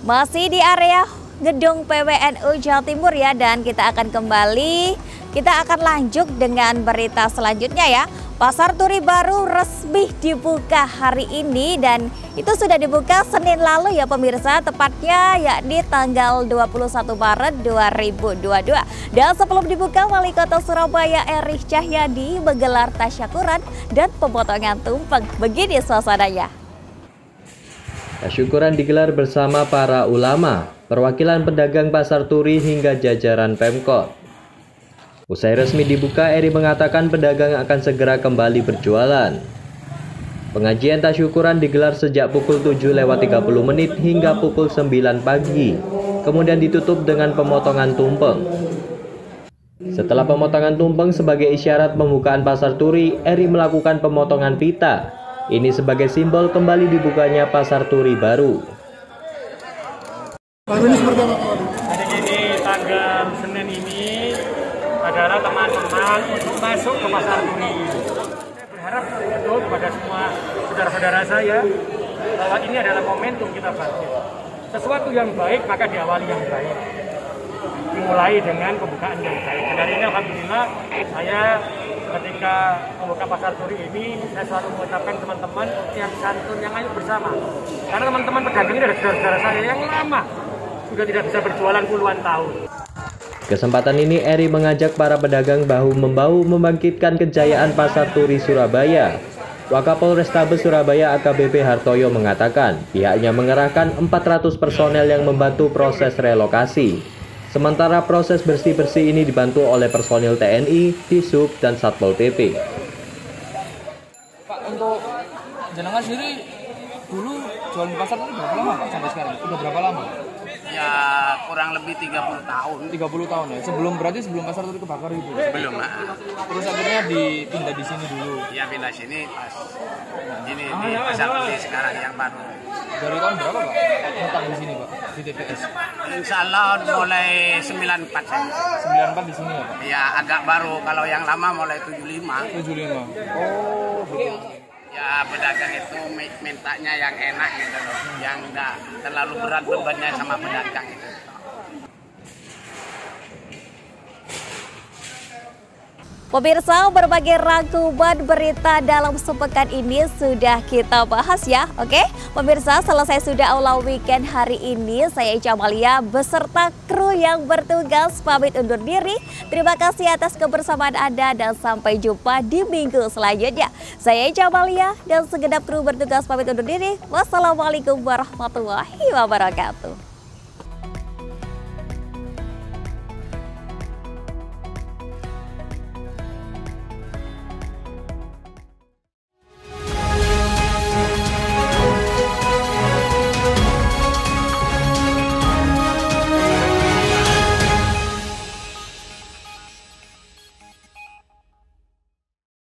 Masih di area gedung PWNU Jawa Timur ya dan kita akan kembali kita akan lanjut dengan berita selanjutnya ya. Pasar Turi baru resmi dibuka hari ini dan itu sudah dibuka Senin lalu ya pemirsa tepatnya yakni tanggal 21 Maret 2022. Dan sebelum dibuka Wali Kota Surabaya Erich Cahyadi menggelar tasyakuran dan pemotongan tumpeng. Begini suasananya. Syukuran digelar bersama para ulama, perwakilan pedagang pasar turi hingga jajaran Pemkot. Usai resmi dibuka, Eri mengatakan pedagang akan segera kembali berjualan. Pengajian tasyukuran digelar sejak pukul 7 lewat 30 menit hingga pukul 9 pagi, kemudian ditutup dengan pemotongan tumpeng. Setelah pemotongan tumpeng sebagai isyarat pembukaan pasar turi, Eri melakukan pemotongan pita ini sebagai simbol kembali dibukanya pasar turi baru. Hari ini tanggal Senin ini adalah teman-teman untuk masuk ke pasar turi. Saya berharap betul kepada semua saudara-saudara saya bahwa ini adalah momentum kita bangkit. Sesuatu yang baik maka diawali yang baik. Dimulai dengan pembukaan yang baik. Dan hari ini Alhamdulillah saya ketika membuka pasar turi ini saya selalu mengucapkan teman-teman yang santun yang ayo bersama karena teman-teman pedagang ini adalah saudara-saudara saya yang lama sudah tidak bisa berjualan puluhan tahun Kesempatan ini Eri mengajak para pedagang bahu-membahu membangkitkan kejayaan pasar turi Surabaya. Wakapol Restabes Surabaya AKBP Hartoyo mengatakan pihaknya mengerahkan 400 personel yang membantu proses relokasi. Sementara proses bersih-bersih ini dibantu oleh personil TNI, Disub, dan Satpol PP. Pak, untuk jenengan sendiri dulu jualan pasar itu berapa lama Pak sampai sekarang? Udah berapa lama? Ya kurang lebih 30 tahun 30 tahun ya. Sebelum berarti sebelum pasar itu kebakar itu. belum lah. Terus akhirnya dipindah di sini dulu. Ya pindah sini pas ini di pasar turi sekarang yang baru. Dari tahun berapa Pak? Tetap di sini Pak di TPS. Insya Allah mulai 94 saya. 94 di sini ya Pak. Ya agak baru kalau yang lama mulai 75. 75. Oh, gitu. Ya pedagang itu mi- mintanya yang enak gitu loh, yang enggak terlalu berat bebannya sama pedagang itu. Pemirsa, berbagai rangkuman berita dalam sepekan ini sudah kita bahas ya, oke? Pemirsa, selesai sudah awal weekend hari ini, saya Ica Amalia beserta kru yang bertugas pamit undur diri. Terima kasih atas kebersamaan Anda dan sampai jumpa di minggu selanjutnya. Saya Ica Amalia dan segenap kru bertugas pamit undur diri. Wassalamualaikum warahmatullahi wabarakatuh.